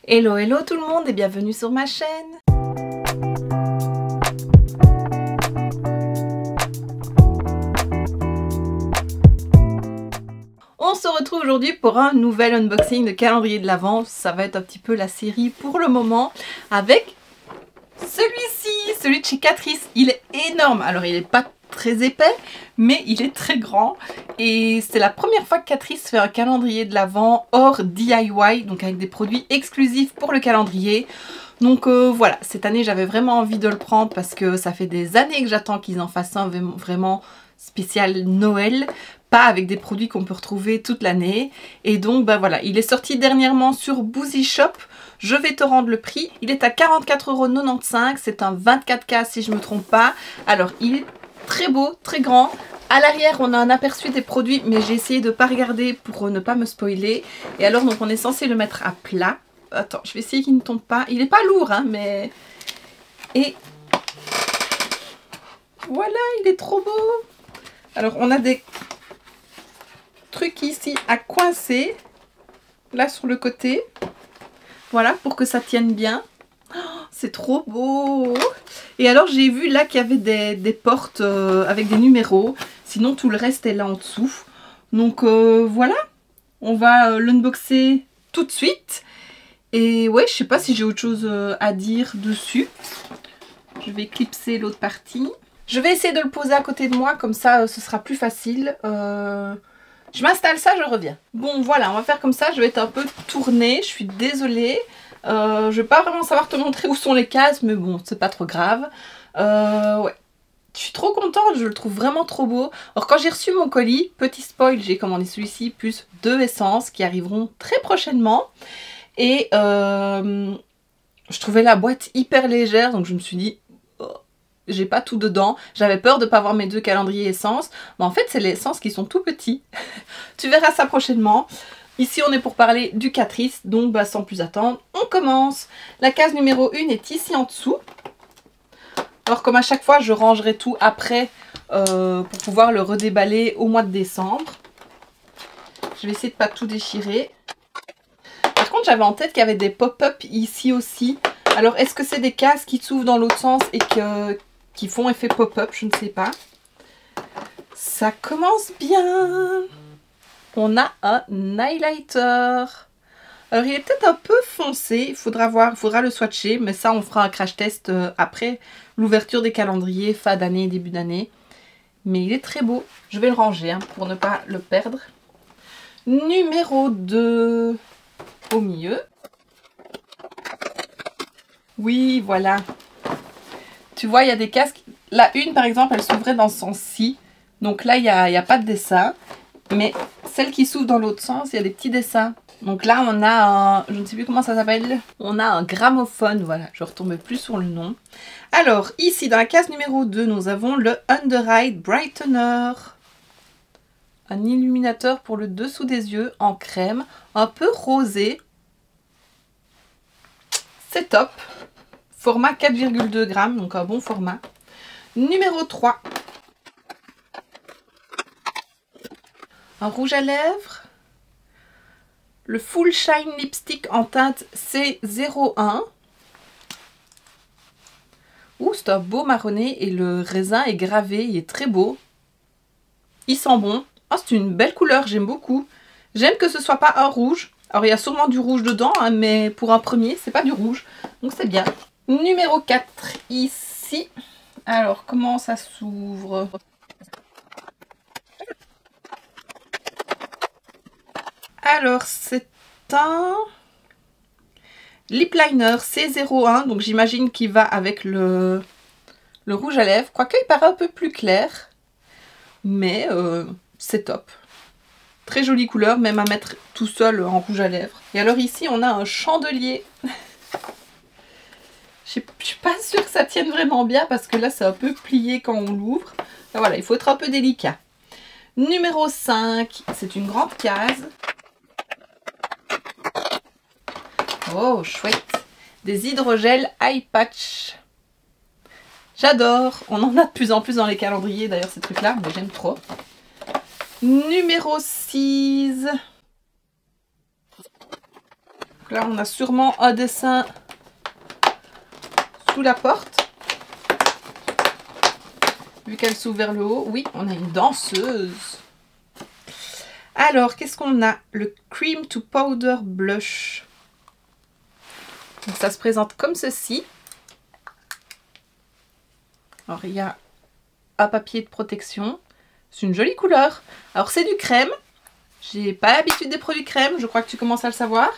Hello hello tout le monde et bienvenue sur ma chaîne On se retrouve aujourd'hui pour un nouvel unboxing de calendrier de l'Avent. Ça va être un petit peu la série pour le moment avec celui-ci, celui de chez Catrice. Il est énorme. Alors il n'est pas très épais, mais il est très grand. Et c'est la première fois que Catrice fait un calendrier de l'Avent hors DIY, donc avec des produits exclusifs pour le calendrier. Donc euh, voilà, cette année j'avais vraiment envie de le prendre parce que ça fait des années que j'attends qu'ils en fassent un vraiment spécial Noël, pas avec des produits qu'on peut retrouver toute l'année. Et donc bah voilà, il est sorti dernièrement sur Boozy Shop. Je vais te rendre le prix. Il est à 44,95€. C'est un 24K si je me trompe pas. Alors il très beau, très grand. À l'arrière, on a un aperçu des produits, mais j'ai essayé de ne pas regarder pour ne pas me spoiler. Et alors, donc on est censé le mettre à plat. Attends, je vais essayer qu'il ne tombe pas. Il n'est pas lourd, hein, mais... Et... Voilà, il est trop beau Alors, on a des trucs ici à coincer. Là, sur le côté. Voilà, pour que ça tienne bien. C'est trop beau Et alors j'ai vu là qu'il y avait des, portes euh, avec des numéros. Sinon tout le reste est là en dessous. Donc euh, voilà, on va euh, l'unboxer tout de suite. Et ouais, je sais pas si j'ai autre chose à dire dessus. Je vais clipser l'autre partie. Je vais essayer de le poser à côté de moi, comme ça ce sera plus facile. Je m'installe ça, je reviens. Bon voilà, on va faire comme ça, je vais être un peu tournée, je suis désolée. Euh, je vais pas vraiment savoir te montrer où sont les cases, mais bon, c'est pas trop grave. Euh, ouais. Je suis trop contente, je le trouve vraiment trop beau. Alors quand j'ai reçu mon colis, petit spoil, j'ai commandé celui-ci plus deux essences qui arriveront très prochainement. Et euh, je trouvais la boîte hyper légère, donc je me suis dit, oh, j'ai pas tout dedans. J'avais peur de pas avoir mes deux calendriers essence. Mais en fait, c'est les essences qui sont tout petits. tu verras ça prochainement. Ici, on est pour parler du Catrice, donc bah, sans plus attendre, on commence. La case numéro 1 est ici en dessous. Alors, comme à chaque fois, je rangerai tout après euh, pour pouvoir le redéballer au mois de décembre. Je vais essayer de ne pas tout déchirer. Par contre, j'avais en tête qu'il y avait des pop-up ici aussi. Alors, est-ce que c'est des cases qui s'ouvrent dans l'autre sens et qui font effet pop-up? Je ne sais pas. Ça commence bien on a un highlighter. Alors il est peut-être un peu foncé, il faudra voir, il faudra le swatcher, mais ça on fera un crash test euh, après l'ouverture des calendriers fin d'année, début d'année. Mais il est très beau, je vais le ranger hein, pour ne pas le perdre. Numéro 2 au milieu. Oui, voilà. Tu vois, il y a des casques. La une, par exemple, elle s'ouvrait dans ce sens-ci. Donc là, il n'y a, a, pas de dessin. Mais celle qui s'ouvre dans l'autre sens, il y a des petits dessins. Donc là, on a un, je ne sais plus comment ça s'appelle, on a un gramophone, voilà, je retombe plus sur le nom. Alors, ici, dans la case numéro 2, nous avons le Under Brightener. Un illuminateur pour le dessous des yeux en crème, un peu rosé. C'est top. Format 4,2 grammes, donc un bon format. Numéro 3, un rouge à lèvres, le Full Shine Lipstick en teinte C01. Ouh, c'est un beau marronné et le raisin est gravé, il est très beau. Il sent bon. Oh, c'est une belle couleur, j'aime beaucoup. J'aime que ce soit pas un rouge. Alors, il y a sûrement du rouge dedans, hein, mais pour un premier, c'est pas du rouge. Donc, c'est bien. Numéro 4, ici. Alors, comment ça s'ouvre? Alors, c'est un lip liner C01. Donc, j'imagine qu'il va avec le, rouge à lèvres. Quoique, il paraît un peu plus clair. Mais euh, c'est top. Très jolie couleur, même à mettre tout seul en rouge à lèvres. Et alors ici, on a un chandelier. Je ne suis pas sûre que ça tienne vraiment bien parce que là, c'est un peu plié quand on l'ouvre. Voilà, il faut être un peu délicat. Numéro 5, c'est une grande case. Oh, chouette. Des hydrogels eye patch. J'adore. On en a de plus en plus dans les calendriers d'ailleurs ces trucs-là, mais j'aime trop. Numéro 6. là, on a sûrement un dessin sous la porte. Vu qu'elle s'ouvre vers le haut. Oui, on a une danseuse. Alors, qu'est-ce qu'on a? Le Cream to Powder Blush. Ça se présente comme ceci. Alors, il y a un papier de protection. C'est une jolie couleur. Alors, c'est du crème. J'ai pas l'habitude des produits crème, je crois que tu commences à le savoir.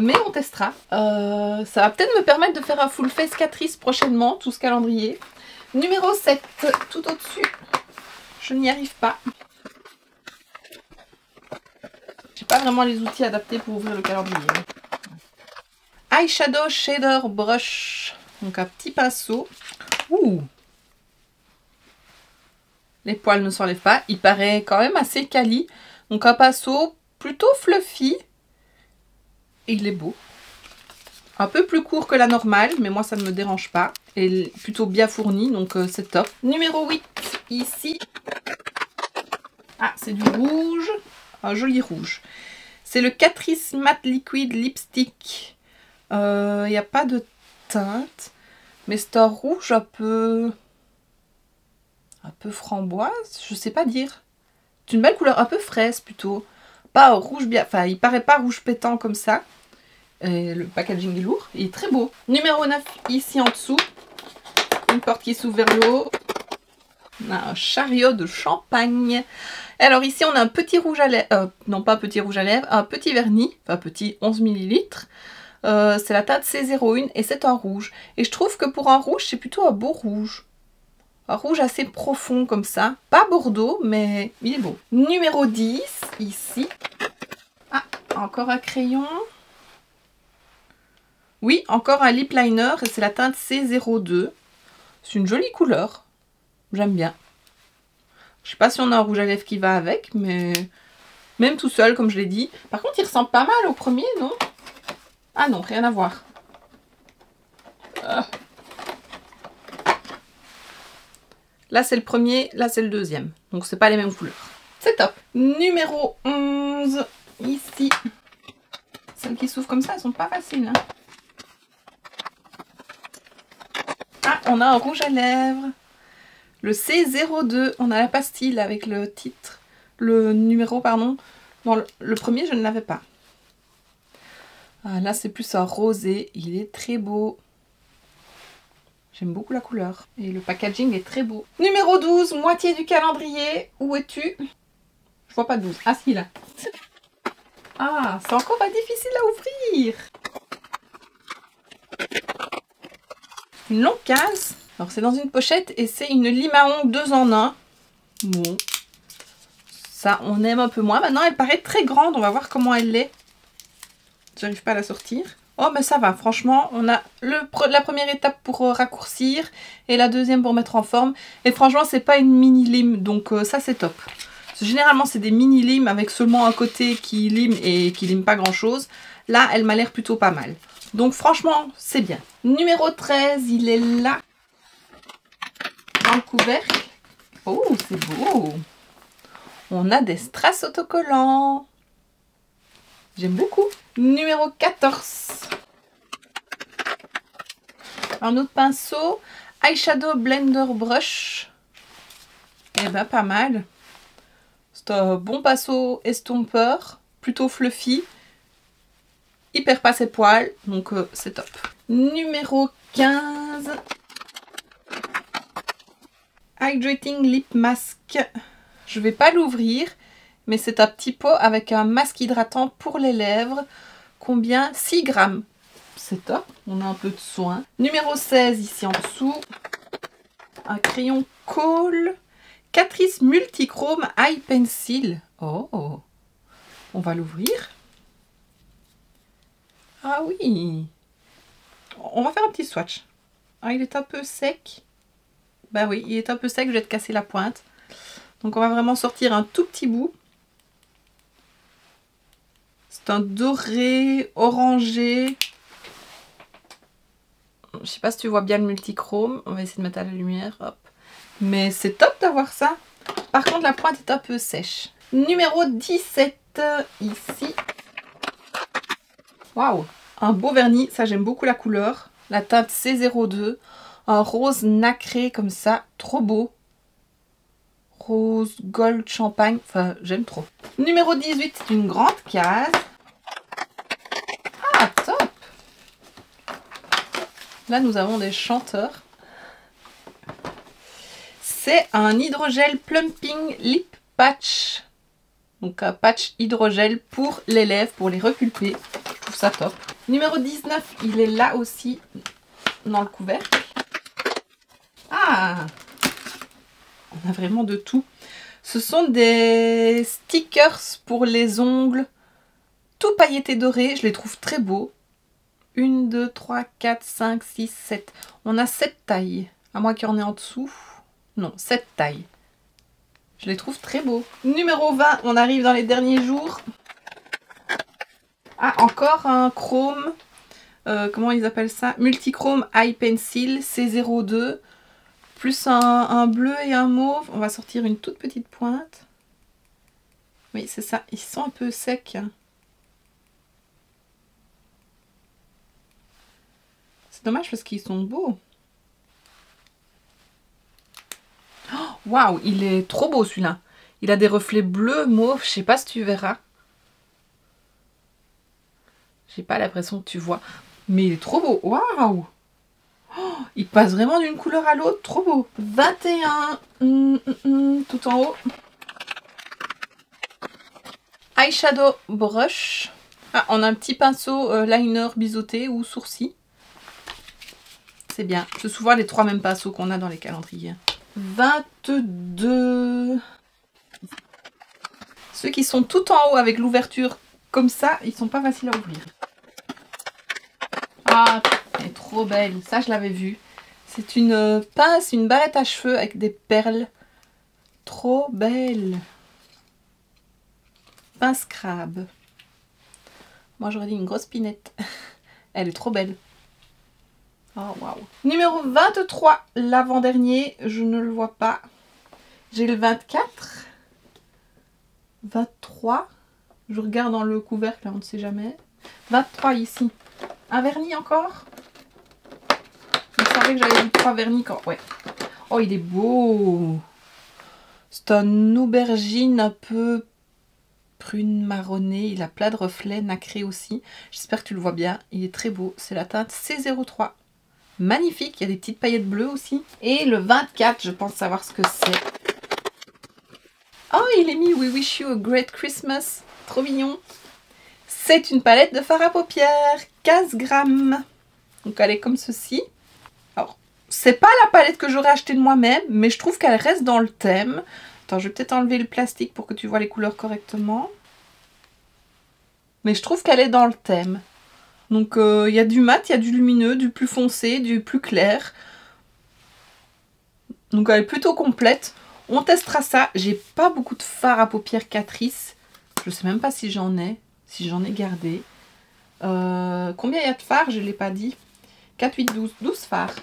Mais on testera. Euh, ça va peut-être me permettre de faire un full face catrice prochainement, tout ce calendrier. Numéro 7, tout au-dessus. Je n'y arrive pas. J'ai pas vraiment les outils adaptés pour ouvrir le calendrier. Eyeshadow Shader Brush. Donc un petit pinceau. Ouh Les poils ne s'enlèvent pas. Il paraît quand même assez quali. Donc un pinceau plutôt fluffy. Il est beau. Un peu plus court que la normale, mais moi ça ne me dérange pas. Et plutôt bien fourni, donc euh, c'est top. Numéro 8, ici. Ah, c'est du rouge. Un joli rouge. C'est le Catrice Matte Liquid Lipstick. Il euh, n'y a pas de teinte. Mais c'est un rouge un peu... Un peu framboise, je sais pas dire. C'est une belle couleur, un peu fraise plutôt. Pas rouge bien... Enfin, il paraît pas rouge pétant comme ça. Le packaging est lourd. Il est très beau. Numéro 9, ici en dessous. Une porte qui s'ouvre vers le haut. On a un chariot de champagne. Alors ici, on a un petit rouge à lèvres. Euh, non, pas un petit rouge à lèvres. Un petit vernis. Enfin, petit 11 ml. Euh, c'est la teinte C01 et c'est un rouge. Et je trouve que pour un rouge, c'est plutôt un beau rouge. Un rouge assez profond comme ça. Pas bordeaux, mais il est beau. Numéro 10, ici. Ah, encore un crayon. Oui, encore un lip liner et c'est la teinte C02. C'est une jolie couleur. J'aime bien. Je sais pas si on a un rouge à lèvres qui va avec, mais même tout seul, comme je l'ai dit. Par contre, il ressemble pas mal au premier, non? Ah non, rien à voir. Ah. Là, c'est le premier, là, c'est le deuxième. Donc, c'est pas les mêmes couleurs. C'est top. Numéro 11, ici. Celles qui s'ouvrent comme ça, elles sont pas faciles. Hein. on a un rouge à lèvres. Le C02, on a la pastille avec le titre, le numéro, pardon. Le, premier, je ne l'avais pas. Ah, là, c'est plus un rosé. Il est très beau. J'aime beaucoup la couleur. Et le packaging est très beau. Numéro 12, moitié du calendrier. Où es-tu? Je vois pas 12. Ah si, là. Ah, c'est encore pas difficile à ouvrir. une longue case. Alors c'est dans une pochette et c'est une Limaon 2 en 1. Bon, ça on aime un peu moins. Maintenant elle paraît très grande, on va voir comment elle l'est. J'arrive pas à la sortir. Oh mais ça va, franchement, on a le, la première étape pour euh, raccourcir et la deuxième pour mettre en forme. Et franchement, c'est pas une mini lime, donc euh, ça c'est top. généralement, c'est des mini limes avec seulement un côté qui lime et qui lime pas grand chose. Là, elle m'a l'air plutôt pas mal. Donc franchement, c'est bien. Numéro 13, il est là. Dans le couvercle. Oh, c'est beau. On a des strass autocollants. J'aime beaucoup. Numéro 14. Un autre pinceau. Eyeshadow Blender Brush. Eh ben, pas mal. C'est un bon pinceau estompeur. Plutôt fluffy. Il perd pas ses poils, donc euh, c'est top. Numéro 15. Hydrating Lip Mask. Je vais pas l'ouvrir, mais c'est un petit pot avec un masque hydratant pour les lèvres. Combien? 6 grammes. C'est top, on a un peu de soin. Numéro 16 ici en dessous. Un crayon Kohl. Catrice Multichrome Eye Pencil. Oh On va l'ouvrir. Ah oui On va faire un petit swatch. Ah, il est un peu sec. Bah oui, il est un peu sec, je vais te casser la pointe. Donc on va vraiment sortir un tout petit bout. Un doré, orangé. Je sais pas si tu vois bien le multichrome. On va essayer de mettre à la lumière. Mais c'est top d'avoir ça. Par contre, la pointe est un peu sèche. Numéro 17, ici. Waouh un beau vernis. Ça, j'aime beaucoup la couleur. La teinte C02. Un rose nacré comme ça. Trop beau. Rose, gold, champagne. Enfin, j'aime trop. Numéro 18, c'est une grande case. Ah, top Nous avons des chanteurs. C'est un hydrogel plumping lip patch. Donc un patch hydrogel pour les lèvres, pour les reculper. Je trouve ça top. Numéro 19, il est là aussi dans le couvercle. Ah On a vraiment de tout. Ce sont des stickers pour les ongles tout pailletés dorés. Je les trouve très beaux. 1, 2, 3, 4, 5, 6, 7. On a 7 tailles. À moins qu'il y en ait en dessous. Non, 7 tailles. Je les trouve très beaux. Numéro 20, on arrive dans les derniers jours. Ah, encore un chrome. Euh, comment ils appellent ça? Multichrome Eye Pencil C02. Plus un, un, bleu et un mauve. On va sortir une toute petite pointe. Oui, c'est ça. Ils sont un peu secs. C'est dommage parce qu'ils sont beaux. Waouh, il est trop beau celui-là. Il a des reflets bleus, mauve, je sais pas si tu verras. J'ai pas l'impression que tu vois. Mais il est trop beau. Waouh oh, Il passe vraiment d'une couleur à l'autre. Trop beau. 21. Hum, hum, hum, tout en haut. Eyeshadow brush. Ah, on a un petit pinceau euh, liner biseauté ou sourcil. C'est bien. C'est souvent les trois mêmes pinceaux qu'on a dans les calendriers. 22. Ceux qui sont tout en haut avec l'ouverture comme ça, ils sont pas faciles à ouvrir. Ah, elle est trop belle. Ça, je l'avais vu. C'est une pince, une barrette à cheveux avec des perles. Trop belle. Pince crabe. Moi, j'aurais dit une grosse pinette. Elle est trop belle. Oh, waouh. Numéro 23, l'avant-dernier. Je ne le vois pas. J'ai le 24. 23. Je regarde dans le couvercle, on ne sait jamais. 23 ici. Un vernis encore? Je savais que j'avais trois vernis quand... Ouais. Oh, il est beau C'est un aubergine un peu prune marronnée. Il a plein de reflets nacrés aussi. J'espère que tu le vois bien. Il est très beau. C'est la teinte C03 magnifique. Il y a des petites paillettes bleues aussi. Et le 24, je pense savoir ce que c'est. Oh, il est mis We Wish You a Great Christmas. Trop mignon. C'est une palette de fard à paupières. 15 grammes. Donc elle est comme ceci. Alors, c'est pas la palette que j'aurais achetée de moi-même, mais je trouve qu'elle reste dans le thème. Attends, je vais peut-être enlever le plastique pour que tu vois les couleurs correctement. Mais je trouve qu'elle est dans le thème. Donc euh, il y a du mat, il y a du lumineux, du plus foncé, du plus clair. Donc elle est plutôt complète. On testera ça. J'ai pas beaucoup de fard à paupières Catrice. Je sais même pas si j'en ai, si j'en ai gardé. Euh, combien il y a de fard? Je ne l'ai pas dit. 4, 8, 12. 12 fards.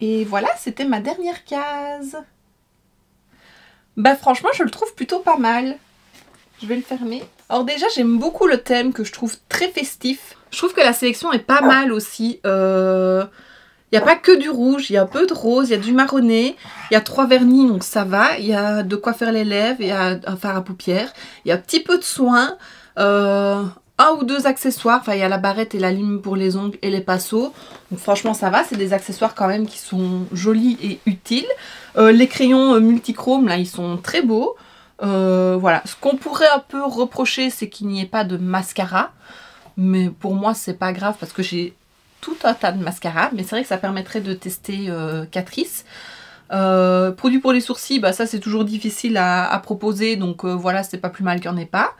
Et voilà, c'était ma dernière case. Bah franchement, je le trouve plutôt pas mal. Je vais le fermer. Alors déjà, j'aime beaucoup le thème que je trouve très festif. Je trouve que la sélection est pas mal aussi. Il euh, n'y a pas que du rouge, il y a un peu de rose, il y a du marronné, il y a trois vernis, donc ça va. Il y a de quoi faire les lèvres, il y a un fard à paupières, il y a un petit peu de soin, euh, un ou deux accessoires. Enfin, il y a la barrette et la lime pour les ongles et les pinceaux. Donc franchement, ça va. C'est des accessoires quand même qui sont jolis et utiles. Euh, les crayons multichrome, là, ils sont très beaux. Euh, voilà, ce qu'on pourrait un peu reprocher, c'est qu'il n'y ait pas de mascara. Mais pour moi, c'est pas grave parce que j'ai tout un tas de mascara. Mais c'est vrai que ça permettrait de tester euh, Catrice. Euh, produit pour les sourcils, bah ça c'est toujours difficile à, proposer. Donc voilà, c'est pas plus mal qu'il n'y en ait pas.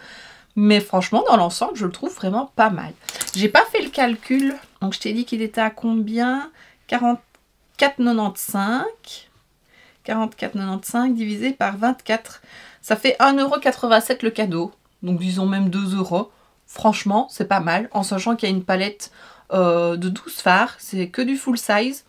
Mais franchement, dans l'ensemble, je le trouve vraiment pas mal. J'ai pas fait le calcul. Donc je t'ai dit qu'il était à combien? 44,95. 44,95 divisé par 24. Ça fait 1,87€ le cadeau. Donc disons même 2 euros. Franchement, c'est pas mal. En sachant qu'il y a une palette euh, de 12 fards. C'est que du full size.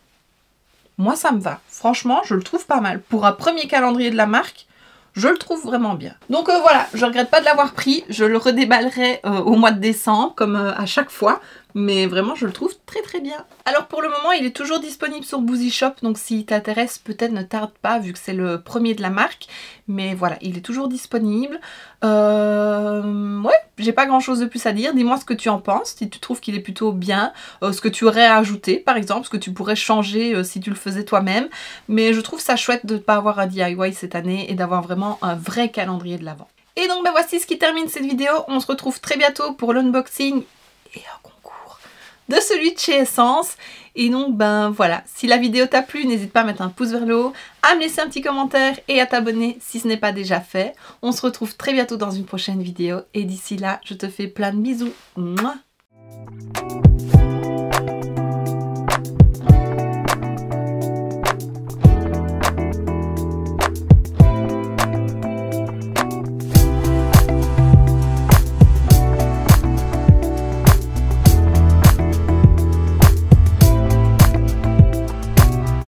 Moi, ça me va. Franchement, je le trouve pas mal. Pour un premier calendrier de la marque, je le trouve vraiment bien. Donc euh, voilà, je regrette pas de l'avoir pris, je le redéballerai euh, au mois de décembre comme à chaque fois, mais vraiment je le trouve très très bien. Alors pour le moment il est toujours disponible sur Boozy Shop, donc s'il t'intéresse peut-être ne tarde pas vu que c'est le premier de la marque, mais voilà, il est toujours disponible. Euh, ouais, j'ai pas grand chose de plus à dire, dis-moi ce que tu en penses, si tu trouves qu'il est plutôt bien, euh, ce que tu aurais à ajouter par exemple, ce que tu pourrais changer euh, si tu le faisais toi-même, mais je trouve ça chouette de ne pas avoir un DIY cette année et d'avoir vraiment un vrai calendrier de l'avant. Et donc ben voici ce qui termine cette vidéo, on se retrouve très bientôt pour l'unboxing et un de celui de chez Essence. Et donc, ben voilà, si la vidéo t'a plu, n'hésite pas à mettre un pouce vers le haut, à me laisser un petit commentaire et à t'abonner si ce n'est pas déjà fait. On se retrouve très bientôt dans une prochaine vidéo. Et d'ici là, je te fais plein de bisous.